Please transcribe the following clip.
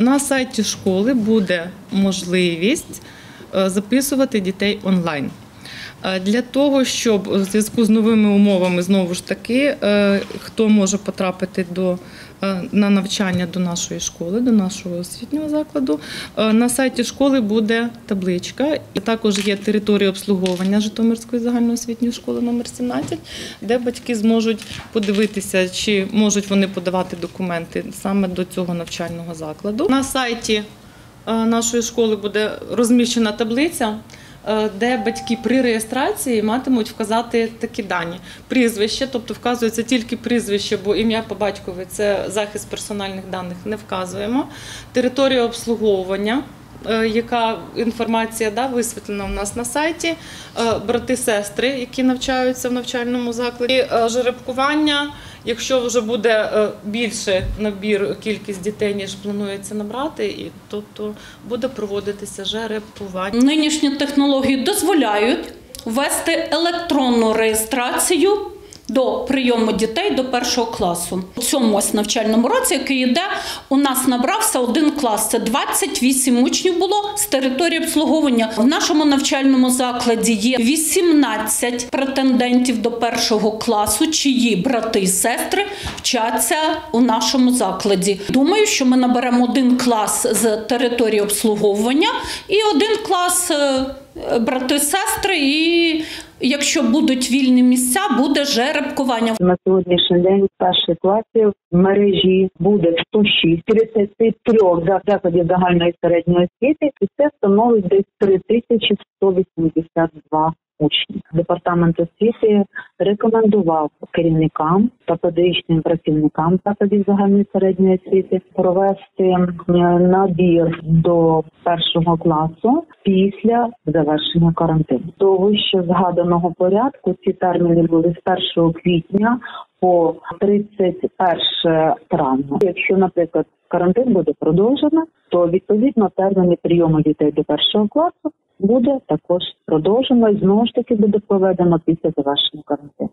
На сайті школи буде можливість е, записувати дітей онлайн. Е, Для того, щоб у зв'язку з новими умовами, знову ж таки, е, хто може потрапити до, е, на навчання до нашої школи, до нашого освітнього закладу, на сайті школи буде табличка, і також є територія обслуговування Житомирської загальноосвітньої школи номер 17, де батьки зможуть подивитися, чи можуть вони подавати документи саме до цього навчального закладу. На сайті нашої школи буде розміщена таблиця, де батьки при реєстрації матимуть вказати такі дані. Прізвище, тобто вказується тільки прізвище, бо ім'я по батькові це захист персональних даних не вказуємо. Територія обслуговування. е, Яка інформація да, висвітлена у нас на сайті, Е, брати, сестри, які навчаються в навчальному закладі, Е, жеребкування. Якщо вже буде е, більше набір кількість дітей, ніж планується набрати, і тобто буде проводитися жеребкування. Нинішні технології дозволяють ввести електронну реєстрацію до прийому дітей до першого класу. У цьому ось навчальному році, який йде, у нас набрався один клас. Це 28 учнів було з території обслуговування. В нашому навчальному закладі є 18 претендентів до першого класу, чиї брати і сестри вчаться у нашому закладі. Думаю, що ми наберемо один клас з території обслуговування і один клас е, е, брати-сестри. І якщо будуть вільні місця, буде жеребкування. На сьогоднішній день перших класів в мережі буде 106 33 за- закладів загальної середньої освіти, і це становить десь 3182 учні. Департамент освіти рекомендував керівникам та педагогічним працівникам закладів загальної середньої освіти провести е, набір до першого класу після завершення карантину. До вище згаданого порядку ці терміни були з 1 квітня по 31 травня. Якщо, наприклад, карантин буде продовжено, то відповідно терміни прийому дітей до першого класу буде також продовжено і знову ж таки буде проведено після завершення карантину.